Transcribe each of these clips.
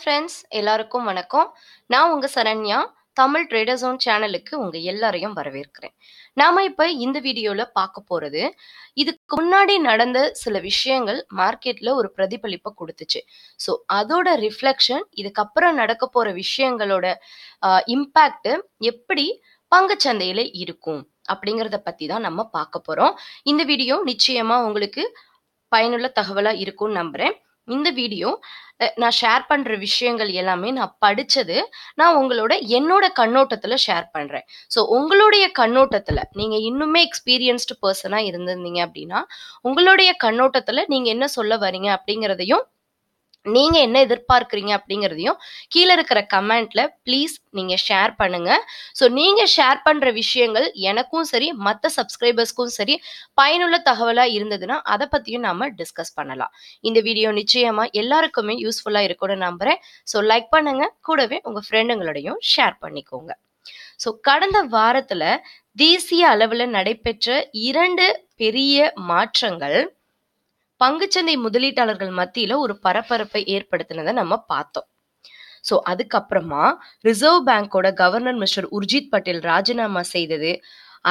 Friends எல்லாருக்கும் வணக்கம். நான் உங்க சரண்யா தமிழ் ட்ரேடர் ஜோன் சேனலுக்கு உங்க எல்லாரையும் வரவேற்கிறேன். நாம இப்ப இந்த வீடியோல பார்க்க போறது இதுக்கு முன்னாடி நடந்த சில விஷயங்கள் மார்க்கெட்ல ஒரு பிரதிபலிப்பை கொடுத்துச்சு. ஸோ அதோட ரிஃப்ளெக்ஷன் இதுக்கப்புறம் நடக்க போற விஷயங்களோட இம்பேக்ட் எப்படி பங்குச்சந்தையில இருக்கும் அப்படிங்கிறத பத்தி தான் நம்ம பார்க்க போறோம். இந்த வீடியோ நிச்சயமா உங்களுக்கு பயனுள்ள தகவலாக இருக்கும்னு நம்புறேன். இந்த வீடியோ நான் ஷேர் பண்ணுற விஷயங்கள் எல்லாமே நான் படித்தது நான் உங்களோட என்னோட கண்ணோட்டத்தில் ஷேர் பண்ணுறேன் ஸோ உங்களுடைய கண்ணோட்டத்தில் நீங்கள் இன்னுமே எக்ஸ்பீரியன்ஸ்டு பர்சனாக இருந்திருந்தீங்க அப்படின்னா உங்களுடைய கண்ணோட்டத்தில் நீங்கள் என்ன சொல்ல வரீங்க அப்படிங்கிறதையும் நீங்கள் என்ன எதிர்பார்க்குறீங்க அப்படிங்கிறதையும் கீழே இருக்கிற கமெண்ட்டில் ப்ளீஸ் நீங்கள் ஷேர் பண்ணுங்கள் ஸோ நீங்கள் ஷேர் பண்ணுற விஷயங்கள் எனக்கும் சரி மற்ற சப்ஸ்கிரைபர்ஸ்க்கும் சரி பயனுள்ள தகவலாக இருந்ததுன்னா அதை பற்றியும் நாம் டிஸ்கஸ் பண்ணலாம். இந்த வீடியோ நிச்சயமாக எல்லாருக்குமே யூஸ்ஃபுல்லாக இருக்கும்னு நம்புறேன். ஸோ லைக் பண்ணுங்கள் கூடவே உங்கள் ஃப்ரெண்டுங்களோடையும் ஷேர் பண்ணிக்கோங்க. ஸோ கடந்த வாரத்தில் தேசிய அளவில் நடைபெற்ற இரண்டு பெரிய மாற்றங்கள் பங்குச்சந்தை முதலீட்டாளர்கள் மத்தியில ஒரு பரபரப்பை ஏற்படுத்தினதை நம்ம பார்த்தோம். ஸோ அதுக்கப்புறமா ரிசர்வ் பேங்கோட கவர்னர் மிஸ்டர் உர்ஜித் பட்டேல் ராஜினாமா செய்தது.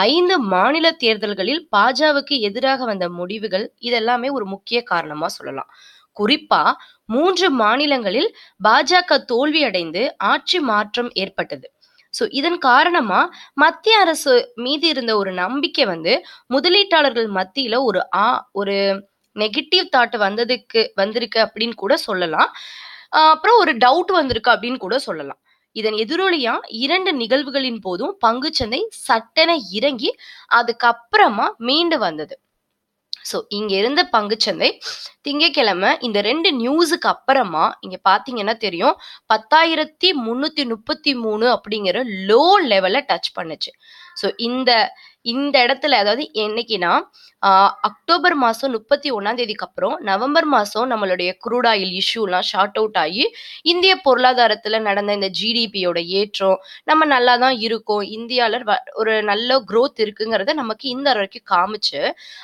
ஐந்து மாநில தேர்தல்களில் பாஜாவுக்கு எதிராக வந்த முடிவுகள் இதெல்லாமே ஒரு முக்கிய காரணமா சொல்லலாம். குறிப்பா மூன்று மாநிலங்களில் பாஜக தோல்வி அடைந்து ஆட்சி மாற்றம் ஏற்பட்டது. ஸோ இதன் காரணமா மத்திய அரசு மீது இருந்த ஒரு நம்பிக்கை வந்து முதலீட்டாளர்கள் மத்தியில ஒரு ஆ ஒரு நெகட்டிவ் தாட் வந்ததுக்கு வந்திருக்கு அப்படின்னு கூட சொல்லலாம். அப்புறம் ஒரு டவுட் வந்திருக்கு அப்படின்னு கூட சொல்லலாம். இதன் எதிரொலியா இரண்டு நிகழ்வுகளின் போதும் பங்குச்சந்தை சட்டென இறங்கி அதுக்கப்புறமா மீண்டு வந்தது. ஸோ இங்க இருந்த பங்குச்சந்தை திங்கட்கிழமை இந்த ரெண்டு நியூஸுக்கு அப்புறமா இங்க பாத்தீங்கன்னா தெரியும் பத்தாயிரத்தி முன்னூத்தி முப்பத்தி மூணு அப்படிங்கிற லோ லெவலை டச் பண்ணுச்சு. ஸோ இந்த இந்த இடத்துல அதாவது என்னைக்குன்னா அக்டோபர் மாதம் முப்பத்தி ஒன்றாம் தேதிக்கு அப்புறம் நவம்பர் மாதம் நம்மளுடைய குரூட் ஆயில் இஷ்யூலாம் ஷார்ட் அவுட் ஆகி இந்திய பொருளாதாரத்தில் நடந்த இந்த ஜிடிபியோட ஏற்றம் நம்ம நல்லா தான் இருக்கோம் இந்தியாவில் ஒரு நல்ல க்ரோத் இருக்குங்கிறத நமக்கு இந்த வரைக்கும் காமிச்சு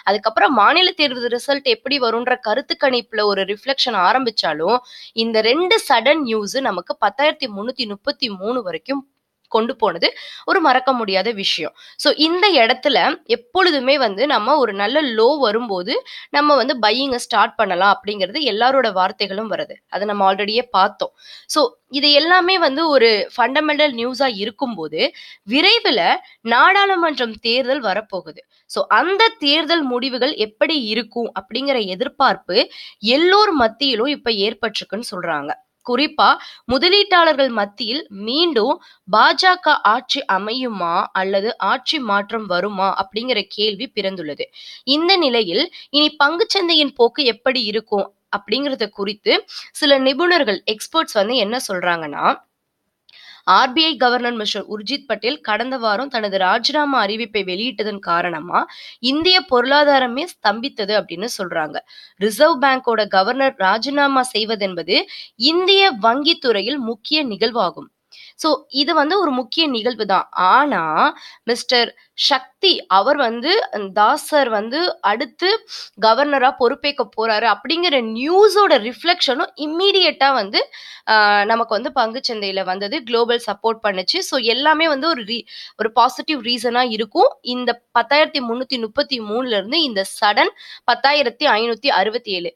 அதுக்கப்புறம் மாநில தேர்வு ரிசல்ட் எப்படி வரும்ன்ற கருத்து கணிப்புல ஒரு ரிஃப்ளெக்ஷன் ஆரம்பிச்சாலும் இந்த ரெண்டு சடன் நியூஸ் நமக்கு பத்தாயிரத்தி முந்நூற்றி முப்பத்தி மூணு வரைக்கும் கொண்டு போனது ஒரு மறக்க முடியாத விஷயம். ஸோ இந்த இடத்துல எப்பொழுதுமே வந்து நம்ம ஒரு நல்ல லோ வரும்போது நம்ம வந்து பையிங்கை ஸ்டார்ட் பண்ணலாம் அப்படிங்கிறது எல்லாரோட வார்த்தைகளும் வருது. அதை நம்ம ஆல்ரெடியே பார்த்தோம். ஸோ இது எல்லாமே வந்து ஒரு ஃபண்டமெண்டல் நியூஸாக இருக்கும்போது விரைவில் நாடாளுமன்றம் தேர்தல் வரப்போகுது. ஸோ அந்த தேர்தல் முடிவுகள் எப்படி இருக்கும் அப்படிங்கிற எதிர்பார்ப்பு எல்லோர் மத்தியிலும் இப்போ ஏற்பட்டிருக்குன்னு சொல்கிறாங்க குறிப்பா முதலீட்டாளர்கள் மத்தியில் மீண்டும் பாஜக ஆட்சி அமையுமா அல்லது ஆட்சி மாற்றம் வருமா அப்படிங்கிற கேள்வி பிறந்துள்ளது. இந்த நிலையில் இனி பங்குச்சந்தையின் போக்கு எப்படி இருக்கும் அப்படிங்கறத குறித்து சில நிபுணர்கள் எக்ஸ்பர்ட்ஸ் வந்து என்ன சொல்றாங்கன்னா RBI governor mister Urjit Patel கடந்த வாரம் தனது ராஜினாமா அறிவிப்பை வெளியிட்டதன் காரணமா இந்திய பொருளாதாரமே ஸ்தம்பித்தது அப்படின்னு சொல்றாங்க. ரிசர்வ் பேங்கோட கவர்னர் ராஜினாமா செய்வதென்பது இந்திய வங்கித்துறையில் முக்கிய நிகழ்வாகும். ஸோ இது வந்து ஒரு முக்கிய நிகழ்வு தான் ஆனா மிஸ்டர் சக்தி அவர் வந்து தாஸ் சார் வந்து அடுத்து கவர்னரா பொறுப்பேற்க போறாரு அப்படிங்கிற நியூஸோட ரிஃப்ளெக்ஷனும் இம்மீடியட்டா வந்து நமக்கு வந்து பங்கு சந்தையில் வந்தது. குளோபல் சப்போர்ட் பண்ணுச்சு. ஸோ எல்லாமே வந்து ஒரு ரீ ஒரு பாசிட்டிவ் ரீசனா இருக்கும். இந்த பத்தாயிரத்தி முன்னூத்தி முப்பத்தி மூணுல இருந்து இந்த சடன் பத்தாயிரத்தி ஐநூத்தி அறுபத்தி ஏழு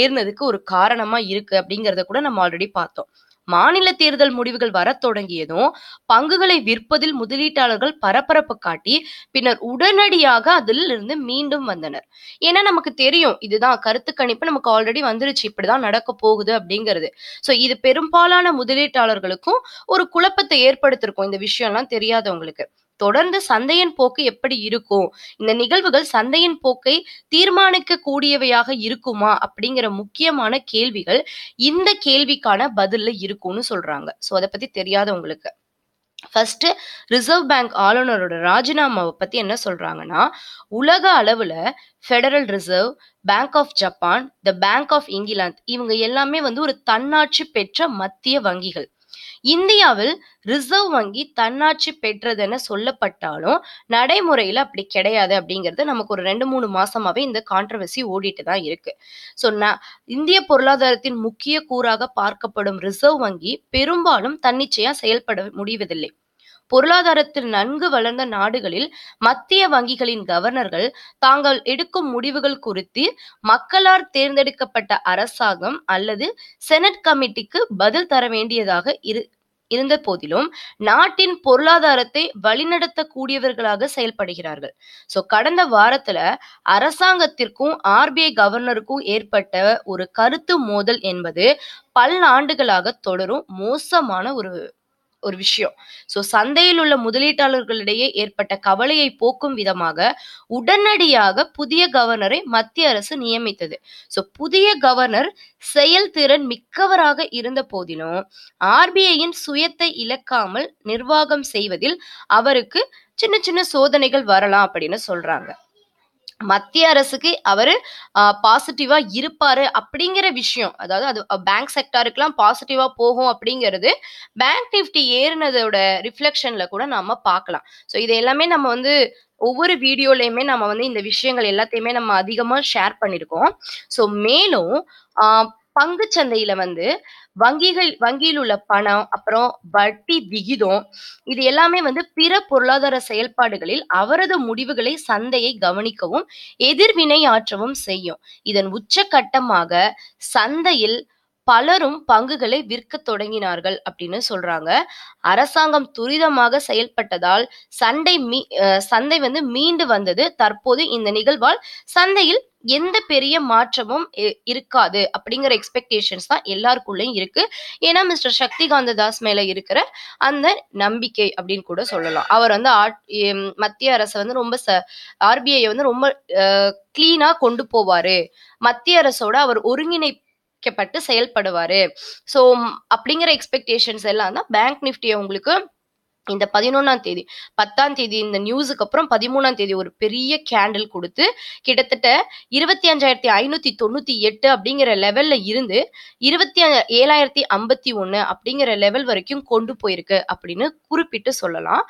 ஏறினதுக்கு ஒரு காரணமா இருக்கு அப்படிங்கறத கூட நம்ம ஆல்ரெடி பார்த்தோம். மாநில தேர்தல் முடிவுகள் வரத் தொடங்கியதும் பங்குகளை விற்பதில் முதலீட்டாளர்கள் பரபரப்பு காட்டி பின்னர் உடனடியாக அதில் இருந்து மீண்டும் வந்தனர். ஏன்னா நமக்கு தெரியும் இதுதான் கருத்து கணிப்பு நமக்கு ஆல்ரெடி வந்துருச்சு இப்படிதான் நடக்க போகுது அப்படிங்கிறது. ஸோ இது பெரும்பாலான முதலீட்டாளர்களுக்கும் ஒரு குழப்பத்தை ஏற்படுத்திருக்கும் இந்த விஷயம்லாம் தெரியாதவங்களுக்கு. தொடர்ந்து சந்தையின் போக்கு எப்படி இருக்கும்? இந்த நிகழ்வுகள் சந்தையின் போக்கை தீர்மானிக்க கூடியவையாக இருக்குமா? அப்படிங்கிற முக்கியமான கேள்விகள் இந்த கேள்விக்கான பதில்ல இருக்கும்னு சொல்றாங்க. ஸோ அதை பத்தி தெரியாதவங்களுக்கு ஃபர்ஸ்ட் ரிசர்வ் பேங்க் ஆளுநரோட ராஜினாமாவை பத்தி என்ன சொல்றாங்கன்னா உலக அளவுல federal reserve bank of Japan the bank of England இவங்க எல்லாமே வந்து ஒரு தன்னாட்சி பெற்ற மத்திய வங்கிகள். இந்தியாவில் ரிசர்வ் வங்கி தன்னாட்சி பெற்றதுன்னு சொல்லப்பட்டாலும் நடைமுறையில அப்படி கிடையாது அப்படிங்கிறது நமக்கு ஒரு ரெண்டு மூணு மாசமாவே இந்த கான்ட்ரவர்சி ஓடிட்டு தான் இருக்கு. ஸோ இந்திய பொருளாதாரத்தின் முக்கிய கூறாக பார்க்கப்படும் ரிசர்வ் வங்கி பெரும்பாலும் தன்னிச்சையா செயல்பட முடிவதில்லை. பொருளாதாரத்தில் நன்கு வளர்ந்த நாடுகளில் மத்திய வங்கிகளின் கவர்னர்கள் தாங்கள் எடுக்கும் முடிவுகள் குறித்து மக்களால் தேர்ந்தெடுக்கப்பட்ட அரசாங்கம் அல்லது செனட் கமிட்டிக்கு பதில் தர வேண்டியதாக இரு இருந்த போதிலும் நாட்டின் பொருளாதாரத்தை வழிநடத்தக்கூடியவர்களாக செயல்படுகிறார்கள். ஸோ கடந்த வாரத்துல அரசாங்கத்திற்கும் ஆர்பிஐ கவர்னருக்கும் ஏற்பட்ட ஒரு கருத்து மோதல் என்பது பல்லாண்டுகளாக தொடரும் மோசமான ஒரு ஒரு விஷயம். ஸோ சந்தையில் உள்ள முதலீட்டாளர்களிடையே ஏற்பட்ட கவலையை போக்கும் விதமாக உடனடியாக புதிய கவர்னரை மத்திய அரசு நியமித்தது. ஸோ புதிய கவர்னர் செயல்திறன் மிக்கவராக இருந்த போதிலும் ஆர்பிஐயின் சுயத்தை இழக்காமல் நிர்வாகம் செய்வதில் அவருக்கு சின்ன சின்ன சோதனைகள் வரலாம் அப்படின்னு சொல்றாங்க. மத்திய அரசுக்கு அவர் பாசிட்டிவா இருப்பாரு அப்படிங்கிற விஷயம். அதாவது அது பேங்க் செக்டாருக்கெலாம் பாசிட்டிவா போகும் அப்படிங்கிறது பேங்க் நிஃப்டி ஏறினதோட ரிஃப்ளெக்ஷன்ல கூட நம்ம பார்க்கலாம். ஸோ இது எல்லாமே நம்ம வந்து ஒவ்வொரு வீடியோலையுமே நம்ம வந்து இந்த விஷயங்கள் எல்லாத்தையுமே நம்ம அதிகமாக ஷேர் பண்ணியிருக்கோம் ஸோ மேலும் பங்கு சந்தையில வந்து வங்கிகள் வங்கியில் உள்ள பணம் அப்புறம் வட்டி விகிதம் இது எல்லாமே வந்து பிற பொருளாதார செயல்பாடுகளில் அவரது முடிவுகளை சந்தையை கவனிக்கவும் எதிர்வினை ஆற்றவும் செய்யும். இதன் உச்சகட்டமாக சந்தையில் பலரும் பங்குகளை விற்க தொடங்கினார்கள் அப்படின்னு சொல்றாங்க. அரசாங்கம் துரிதமாக செயல்பட்டதால் சண்டை மீ சந்தை வந்து மீண்டு வந்தது. தற்போது இந்த நிகழ்வால் சந்தையில் எந்த பெரிய மாற்றமும் இருக்காது அப்படிங்கிற எக்ஸ்பெக்டேஷன்ஸ் தான் எல்லாருக்குள்ளயும் இருக்கு. ஏன்னா மிஸ்டர் சக்திகாந்த தாஸ் மேல இருக்கிற அந்த நம்பிக்கை அப்படின்னு கூட சொல்லலாம். அவர் வந்து மத்திய அரசு வந்து ரொம்ப ஆர்பிஐ வந்து ரொம்ப கிளீனா கொண்டு போவாரு. மத்திய அரசோட அவர் ஒருங்கிணை செயல்படுவாரு. ஸோ அப்படிங்கிற எக்ஸ்பெக்டேஷன்ஸ் எல்லாம் தான் பேங்க் நிஃப்டியை உங்களுக்கு இந்த பதினொன்னாம் தேதி பத்தாம் தேதி இந்த நியூஸுக்கு அப்புறம் பதிமூணாம் தேதி ஒரு பெரிய கேண்டில் கொடுத்து கிட்டத்தட்ட இருபத்தி அஞ்சாயிரத்தி ஐநூத்தி தொண்ணூத்தி எட்டு அப்படிங்கிற லெவல்ல இருந்து இருபத்தி ஏழாயிரத்தி ஐம்பத்தி ஒன்னு அப்படிங்கிற லெவல் வரைக்கும் கொண்டு போயிருக்கு அப்படின்னு குறிப்பிட்டு சொல்லலாம்.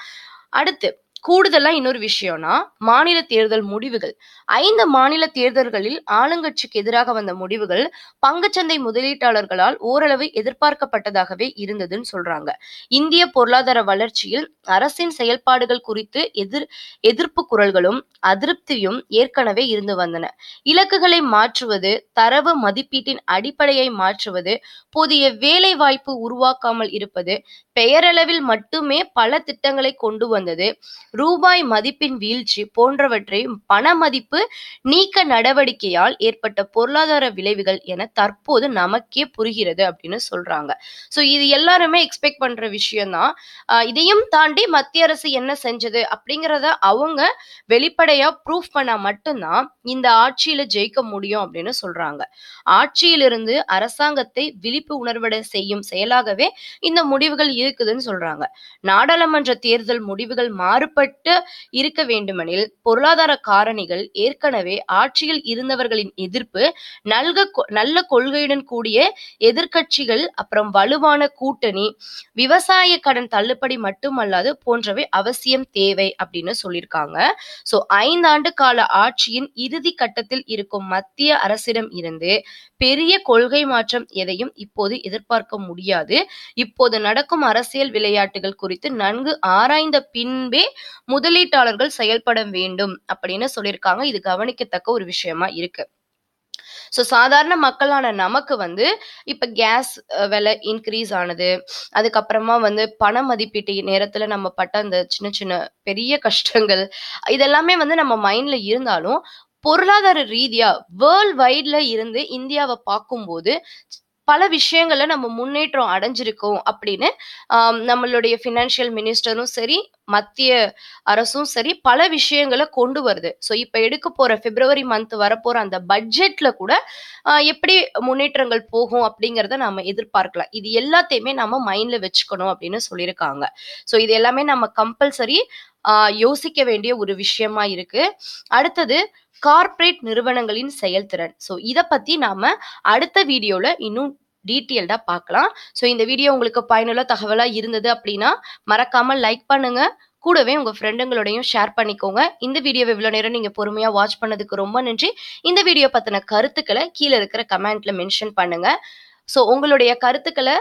அடுத்து கூடுதலா இன்னொரு விஷயம்னா மாநில தேர்தல் முடிவுகள். ஐந்து மாநில தேர்தல்களில் ஆளுங்கட்சிக்கு எதிராக வந்த முடிவுகள் பங்குச்சந்தை முதலீட்டாளர்களால் ஓரளவு எதிர்பார்க்கப்பட்டதாகவே இருந்ததுன்னு சொல்றாங்க. இந்திய பொருளாதார வளர்ச்சியில் அரசின் செயல்பாடுகள் குறித்து எதிர் எதிர்ப்பு குரல்களும் அதிருப்தியும் ஏற்கனவே இருந்து வந்தன. இலக்குகளை மாற்றுவது தரவு மதிப்பீட்டின் அடிப்படையை மாற்றுவது புதிய வேலை வாய்ப்பு உருவாக்காமல் இருப்பது பெயரளவில் மட்டுமே பல திட்டங்களை கொண்டு வந்தது. ரூபாய் மதிப்பின் வீழ்ச்சி போன்றவற்றை பண மதிப்பு நீக்க நடவடிக்கையால் ஏற்பட்ட பொருளாதார விளைவுகள் என தற்போது நமக்கே புரிகிறது அப்படின்னு சொல்றாங்க. ஸோ இது எல்லாருமே எக்ஸ்பெக்ட் பண்ற விஷயம்தான். இதையும் தாண்டி மத்திய அரசு என்ன செஞ்சது அப்படிங்கிறத அவங்க வெளிப்படையா ப்ரூஃப் பண்ணா மட்டும்தான் இந்த ஆட்சியில ஜெயிக்க முடியும் அப்படின்னு சொல்றாங்க. ஆட்சியிலிருந்து அரசாங்கத்தை விழிப்பு உணர்வடை செய்யும் செயலாகவே இந்த முடிவுகள் இருக்குதுன்னு சொல்றாங்க. நாடாளுமன்ற தேர்தல் முடிவுகள் மாறுபட்டு இருக்க வேண்டுமெனில் பொருளாதார காரணிகள் ஏற்கனவே ஆட்சியில் இருந்தவர்களின் எதிர்ப்பு நல்க நல்ல கொள்கையுடன் கூடிய எதிர்கட்சிகள் அப்புறம் வலுவான கூட்டணி விவசாய கடன் தள்ளுபடி மட்டுமல்லாது போன்றவை அவசியம் தேவை அப்படின்னு சொல்லியிருக்காங்க. சோ ஐந்தாண்டு கால ஆட்சியின் இறுதி கட்டத்தில் இருக்கும் மத்திய அரசிடம் இருந்து பெரிய கொள்கை மாற்றம் எதையும் இப்போது எதிர்பார்க்க முடியாது. இப்போது நடக்கும் அரசு அரசியல் விளையாட்டுகள் குறித்து நன்கு ஆராய்ந்த பின்பே முதலீட்டாளர்கள் செயல்பட வேண்டும் அப்படின்னு சொல்லியிருக்காங்க. இது கவனிக்கத்தக்க ஒரு விஷயமா இருக்கு. ஸோ சாதாரண மக்களான நமக்கு வந்து இப்போ கேஸ் விலை இன்க்ரீஸ் ஆனது. அதுக்கப்புறமா வந்து பண மதிப்பீட்டு நேரத்தில் நம்ம பட்ட அந்த சின்ன சின்ன பெரிய கஷ்டங்கள் இதெல்லாமே வந்து நம்ம மைண்டில் இருந்தாலும் பொருளாதார ரீதியா வேர்ல்ட் வைட்ல இருந்து இந்தியாவை பார்க்கும்போது பல விஷயங்கள்ல நம்ம முன்னேற்றம் அடைஞ்சிருக்கோம் அப்படின்னு நம்மளுடைய ஃபினான்ஷியல் மினிஸ்டரும் சரி மத்திய அரசும் சரி பல விஷயங்களை கொண்டு வருது. ஸோ இப்போ எடுக்க போற பிப்ரவரி மந்த் வரப்போற அந்த பட்ஜெட்ல கூட எப்படி முன்னேற்றங்கள் போகும் அப்படிங்கிறத நம்ம எதிர்பார்க்கலாம். இது எல்லாத்தையுமே நம்ம மைண்ட்ல வச்சுக்கணும் அப்படின்னு சொல்லியிருக்காங்க. ஸோ இது எல்லாமே நம்ம கம்பல்சரி யோசிக்க வேண்டிய ஒரு விஷயமா இருக்கு. அடுத்தது கார்ப்பரேட் நிறுவனங்களின் செயல்திறன். ஸோ இதை பத்தி நாம அடுத்த வீடியோல இன்னும் டீட்டெயில்டாக பார்க்கலாம் ஸோ இந்த வீடியோ உங்களுக்கு பயனுள்ள தகவலாக இருந்தது அப்படின்னா மறக்காமல் லைக் பண்ணுங்க. கூடவே உங்கள் ஃப்ரெண்டுங்களோடையும் ஷேர் பண்ணிக்கோங்க. இந்த வீடியோவை இவ்வளோ நேரம் நீங்கள் பொறுமையாக வாட்ச் பண்ணதுக்கு ரொம்ப நன்றி. இந்த வீடியோ பற்றின கருத்துக்களை கீழே இருக்கிற கமெண்ட்ல மென்ஷன் பண்ணுங்க. ஸோ உங்களுடைய கருத்துக்களை